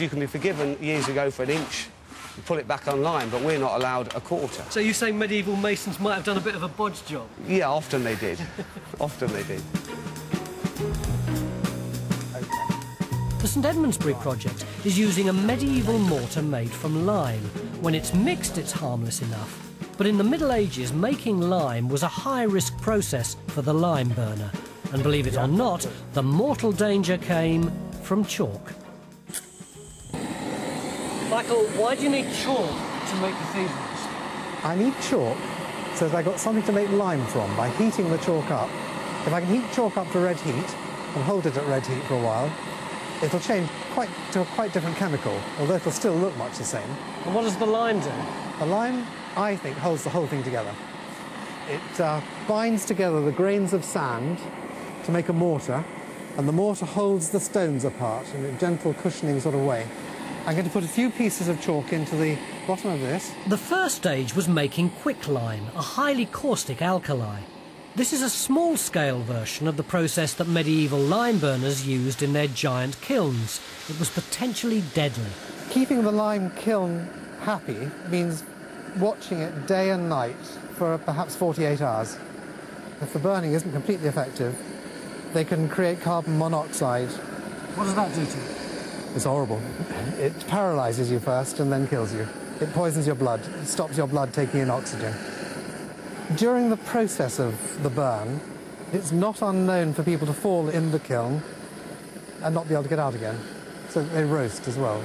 You can be forgiven years ago for an inch, you pull it back online, but we're not allowed a quarter. So you say medieval masons might have done a bit of a bodge job? Yeah, often they did. often they did. The St Edmundsbury project is using a medieval mortar made from lime. When it's mixed, it's harmless enough. But in the Middle Ages, making lime was a high-risk process for the lime burner. And believe it or not, the mortal danger came from chalk. Michael, why do you need chalk to make cathedrals? I need chalk so that I got something to make lime from by heating the chalk up. If I can heat chalk up to red heat and hold it at red heat for a while, it'll change quite to a quite different chemical, although it'll still look much the same. And what does the lime do? The lime, I think, holds the whole thing together. It uh, binds together the grains of sand to make a mortar, and the mortar holds the stones apart in a gentle cushioning sort of way. I'm going to put a few pieces of chalk into the bottom of this. The first stage was making quicklime, a highly caustic alkali. This is a small-scale version of the process that medieval lime burners used in their giant kilns. It was potentially deadly. Keeping the lime kiln happy means watching it day and night for perhaps 48 hours. If the burning isn't completely effective, they can create carbon monoxide. What does that do to you? It's horrible. It paralyzes you first and then kills you. It poisons your blood, stops your blood taking in oxygen. During the process of the burn, it's not unknown for people to fall in the kiln and not be able to get out again. So they roast as well.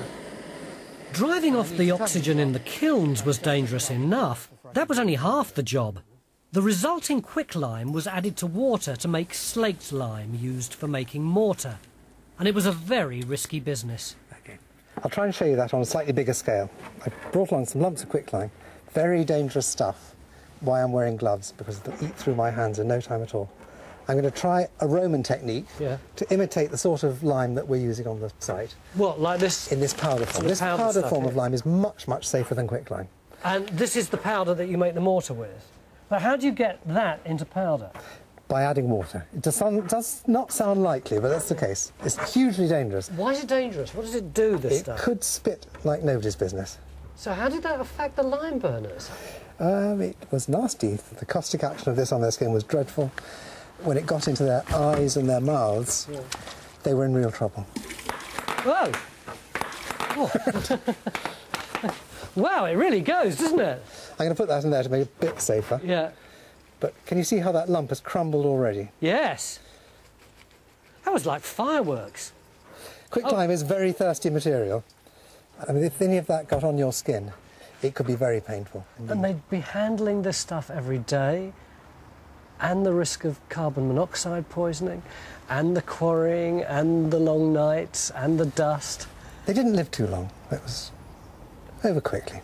Driving off the oxygen in the kilns was dangerous enough. That was only half the job. The resulting quicklime was added to water to make slaked lime used for making mortar. And it was a very risky business. Okay. I'll try and show you that on a slightly bigger scale. I brought along some lumps of quicklime, very dangerous stuff. Why I'm wearing gloves, because they'll eat through my hands in no time at all. I'm going to try a Roman technique Yeah. to imitate the sort of lime that we're using on the site What, like this? in this powder form. This powder powder form yeah. of lime is much, much safer than quicklime. And this is the powder that you make the mortar with. But how do you get that into powder? By adding water. It does, sound, does not sound likely, but that's the case. It's hugely dangerous. Why is it dangerous? What does it do, this It stuff? It could spit like nobody's business. So how did that affect the lime burners? Um, it was nasty. The caustic action of this on their skin was dreadful. When it got into their eyes and their mouths, they were in real trouble. Whoa! wow, it really goes, doesn't it? I'm going to put that in there to make it a bit safer. Yeah. But can you see how that lump has crumbled already? Yes. That was like fireworks. Quicklime oh. is very thirsty material. I mean, if any of that got on your skin, it could be very painful. And they'd be handling this stuff every day, and the risk of carbon monoxide poisoning, and the quarrying, and the long nights, and the dust. They didn't live too long. It was over quickly.